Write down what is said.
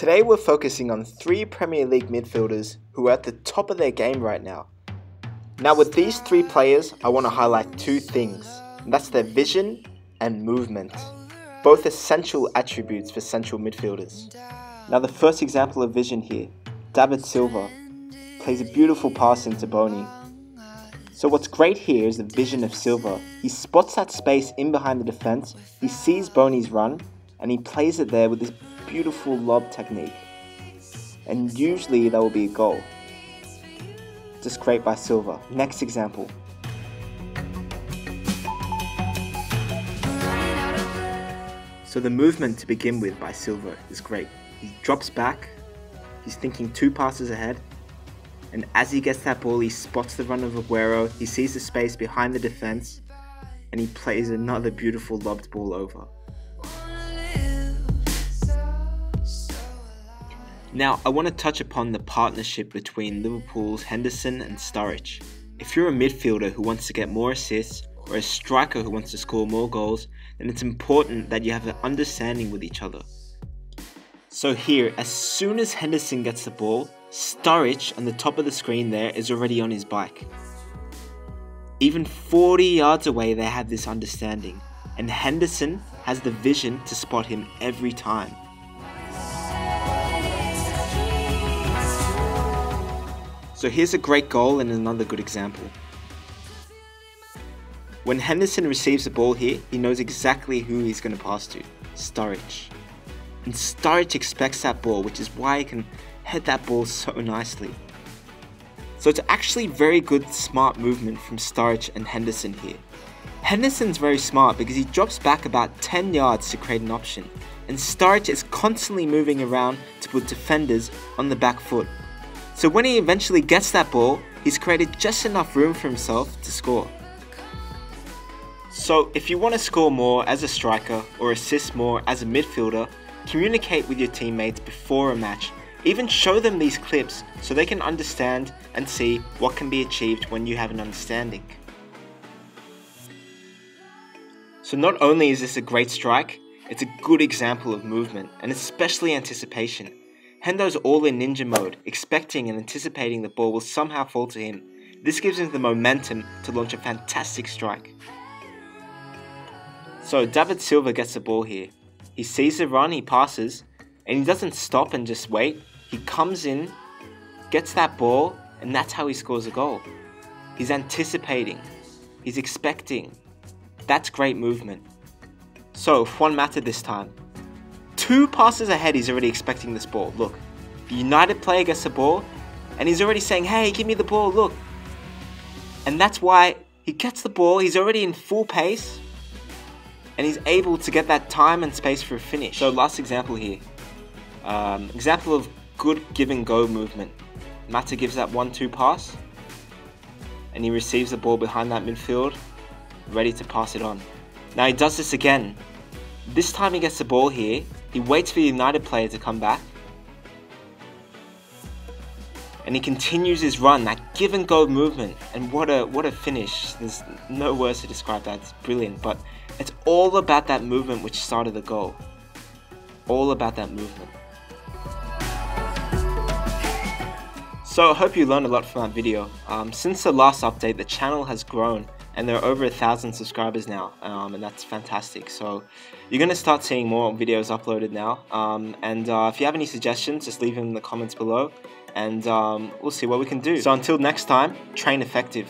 Today we're focusing on three Premier League midfielders who are at the top of their game right now. Now with these three players, I want to highlight two things, that's their vision and movement, both essential attributes for central midfielders. Now the first example of vision here, David Silva, plays a beautiful pass into Bony. So what's great here is the vision of Silva. He spots that space in behind the defence, he sees Bony's run, and he plays it there with this beautiful lob technique. And usually that will be a goal. Just great by Silva. Next example. So the movement to begin with by Silva is great. He drops back, he's thinking two passes ahead, and as he gets that ball, he spots the run of Aguero, he sees the space behind the defense, and he plays another beautiful lobbed ball over. Now, I want to touch upon the partnership between Liverpool's Henderson and Sturridge. If you're a midfielder who wants to get more assists, or a striker who wants to score more goals, then it's important that you have an understanding with each other. So here, as soon as Henderson gets the ball, Sturridge on the top of the screen there is already on his bike. Even 40 yards away they have this understanding, and Henderson has the vision to spot him every time. So here's a great goal and another good example. When Henderson receives the ball here, he knows exactly who he's going to pass to, Sturridge. And Sturridge expects that ball, which is why he can head that ball so nicely. So it's actually very good smart movement from Sturridge and Henderson here. Henderson's very smart because he drops back about 10 yards to create an option, and Sturridge is constantly moving around to put defenders on the back foot. So when he eventually gets that ball, he's created just enough room for himself to score. So if you want to score more as a striker or assist more as a midfielder, communicate with your teammates before a match. Even show them these clips so they can understand and see what can be achieved when you have an understanding. So not only is this a great strike, it's a good example of movement and especially anticipation. Hendo's all in ninja mode, expecting and anticipating the ball will somehow fall to him. This gives him the momentum to launch a fantastic strike. So David Silva gets the ball here. He sees the run, he passes, and he doesn't stop and just wait. He comes in, gets that ball, and that's how he scores a goal. He's anticipating, he's expecting. That's great movement. So Juan Mata this time, two passes ahead, he's already expecting this ball. Look, the United player gets the ball, and he's already saying, hey, give me the ball, look. And that's why he gets the ball, he's already in full pace, and he's able to get that time and space for a finish. So last example here. Um, example of good give and go movement. Mata gives that 1-2 pass, and he receives the ball behind that midfield, ready to pass it on. Now he does this again. This time he gets the ball here, he waits for the United player to come back. And he continues his run, that give and go movement. And what a what a finish. There's no words to describe that. It's brilliant. But it's all about that movement which started the goal. All about that movement. So I hope you learned a lot from that video. Um, since the last update, the channel has grown and there are over a thousand subscribers now um, and that's fantastic. So you're gonna start seeing more videos uploaded now um, and uh, if you have any suggestions just leave them in the comments below and um, we'll see what we can do. So until next time train effective